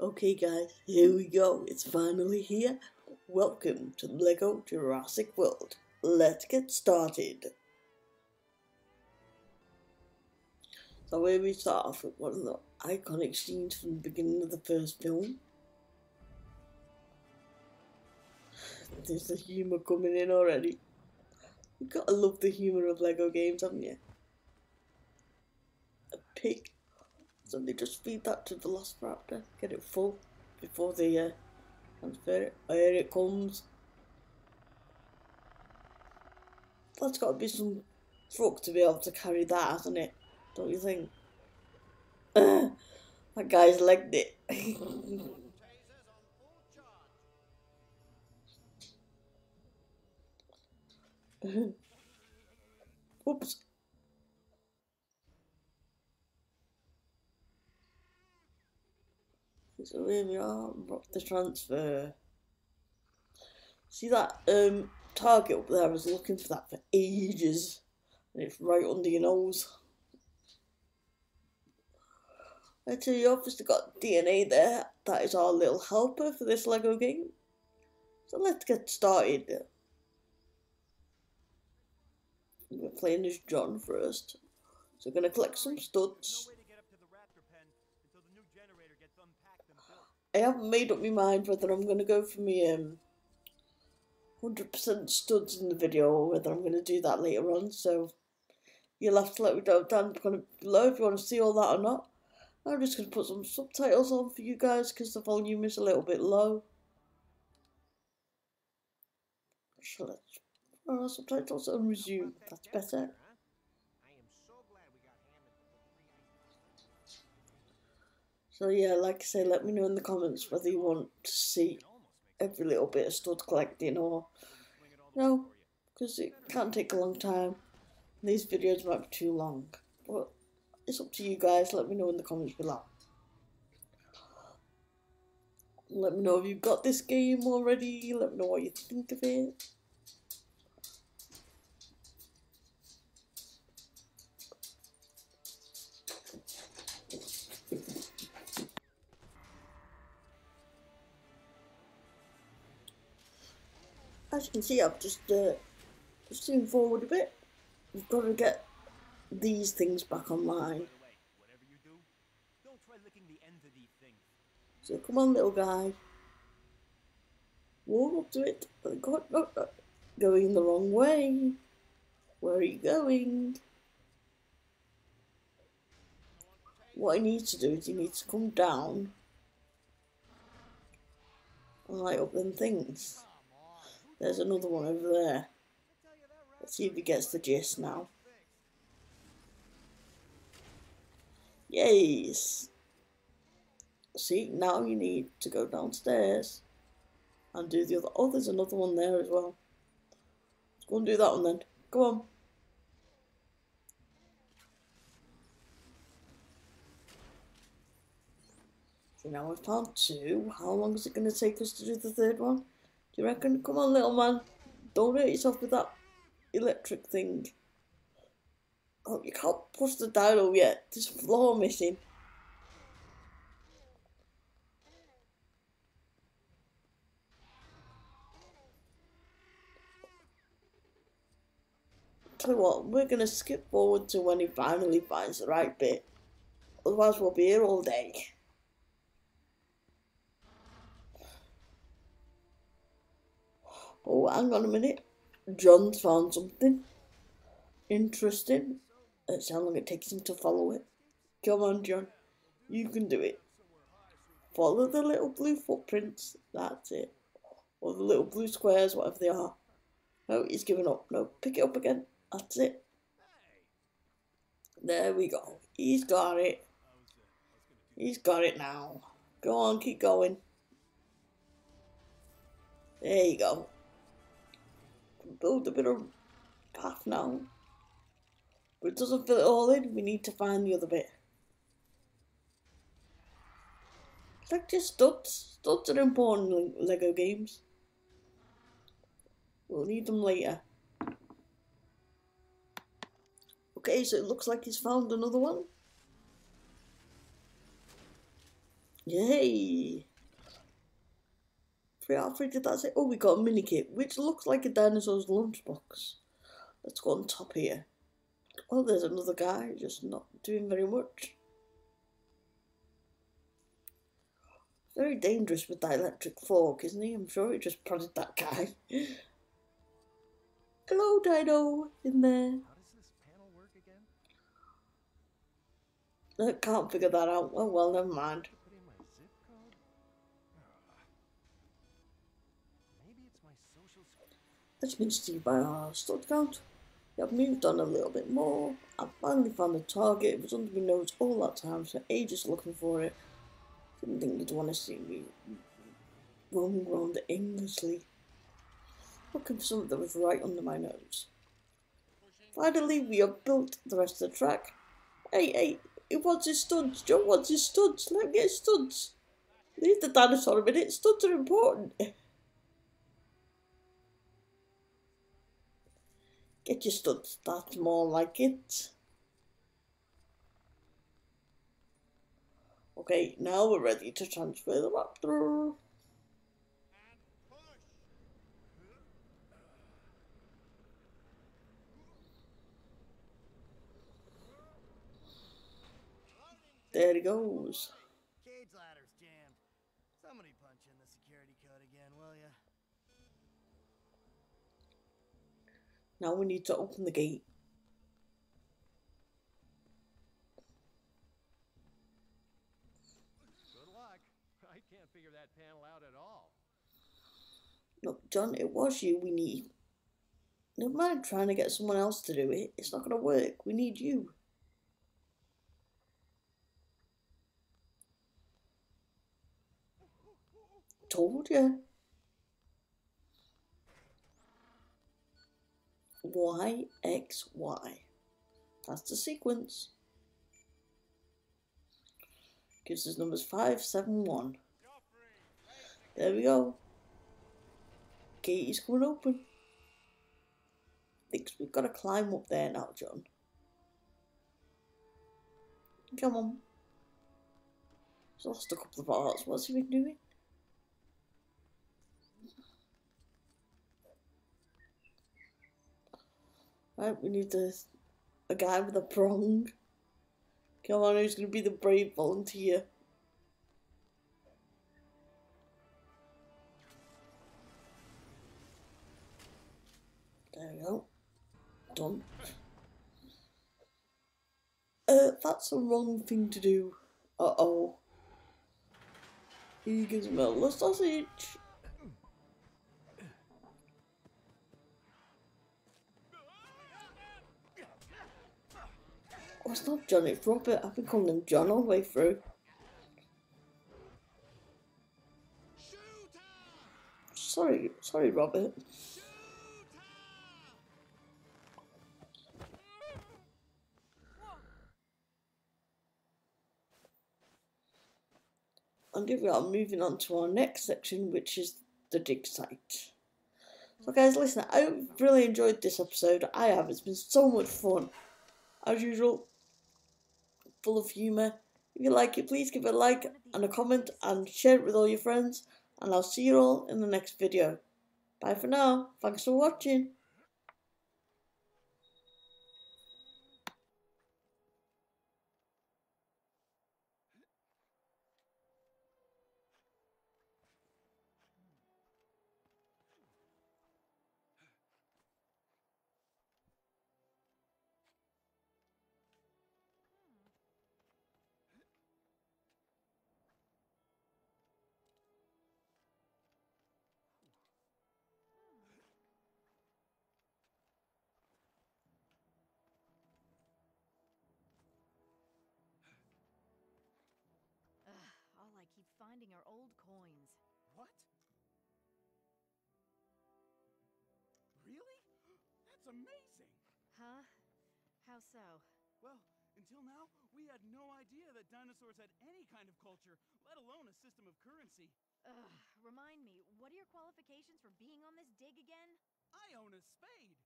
Okay guys, here we go. It's finally here. Welcome to LEGO Jurassic World. Let's get started. So where we start off with one of the iconic scenes from the beginning of the first film. There's the humour coming in already. You gotta love the humour of LEGO games, haven't you? A pig so they just feed that to the Velociraptor, get it full before they uh, transfer it. Oh, here it comes. That's got to be some truck to be able to carry that, hasn't it? Don't you think? That guy's legged it. Oops. So here we are, the transfer. See that um, target up there? I was looking for that for ages. And it's right under your nose. I tell you, obviously got DNA there. That is our little helper for this Lego game. So let's get started. We're playing as John first. So we're going to collect some studs. I haven't made up my mind whether I'm going to go for me um, 100% studs in the video or whether I'm going to do that later on. So you'll have to let me know down below if you want to see all that or not. I'm just going to put some subtitles on for you guys because the volume is a little bit low. So let's subtitles and resume. That's better. So yeah, like I say, let me know in the comments whether you want to see every little bit of stud collecting or no, because it can't take a long time. These videos might be too long, but it's up to you guys. Let me know in the comments below. Let me know if you've got this game already. Let me know what you think of it. As you can see, I've just uh, zoomed forward a bit. We've got to get these things back online. So come on, little guy. Walk up to it. God, no, no. Going the wrong way. Where are you going? What I need to do is you need to come down and light up them things. There's another one over there. Let's see if he gets the gist now. Yes. See, now you need to go downstairs and do the other. Oh, there's another one there as well. Let's go and do that one then. Go on. So now we've found two. How long is it going to take us to do the third one? You reckon? Come on, little man. Don't hurt yourself with that electric thing. Oh, you can't push the dial yet. There's floor missing. Tell you what, we're going to skip forward to when he finally finds the right bit. Otherwise we'll be here all day. Oh, hang on a minute. John's found something interesting. That's how long it takes him to follow it. Come on, John. You can do it. Follow the little blue footprints. That's it. Or the little blue squares, whatever they are. No, he's giving up. No, pick it up again. That's it. There we go. He's got it. He's got it now. Go on, keep going. There you go build a bit of path now. But it doesn't fit it all in. We need to find the other bit. It's like just studs. Studs are important in Lego games. We'll need them later. Okay, so it looks like he's found another one. Yay! Three out of three, did that say? Oh, we got a mini kit, which looks like a dinosaur's lunchbox. Let's go on top here. Oh, there's another guy, just not doing very much. Very dangerous with that electric fork, isn't he? I'm sure he just prodded that guy. Hello, Dino, in there. How does this panel work again? I can't figure that out. Oh, well, never mind. You can see by our stud count, we have moved on a little bit more. I finally found the target. It was under my nose all that time, so ages looking for it. Didn't think you'd want to see me roaming around aimlessly, looking for something that was right under my nose. Finally, we have built the rest of the track. Hey, hey, he wants his studs. Joe wants his studs. Let him get studs. Leave the dinosaur a minute. Studs are important. Get your studs. That's more like it. Okay, now we're ready to transfer the raptor. There he goes. Cage ladder's jammed. Somebody punch in the security code again, will ya? Now we need to open the gate. Good luck. I can't figure that panel out at all. Look, John, it was you we need. Never mind trying to get someone else to do it. It's not going to work. We need you. Told you. Y, X, Y. That's the sequence. Gives us numbers 5, 7, 1. There we go. Gate is coming open. Thinks we've got to climb up there now, John. Come on. He's lost a couple of parts. What's he been doing? Right, we need this a guy with a prong. Come on, who's gonna be the brave volunteer? There we go. Done. Uh, that's a wrong thing to do. Uh oh. He gives me a sausage. Oh, it's not John, it's Robert. I've been calling him John all the way through. Sorry, sorry, Robert. And here we are moving on to our next section, which is the dig site. So, guys, listen, I really enjoyed this episode. I have. It's been so much fun. As usual, full of humour. If you like it, please give it a like and a comment and share it with all your friends. And I'll see you all in the next video. Bye for now. Thanks for watching. Are old coins. What? Really? That's amazing! Huh? How so? Well, until now, we had no idea that dinosaurs had any kind of culture, let alone a system of currency. Ugh, remind me, what are your qualifications for being on this dig again? I own a spade!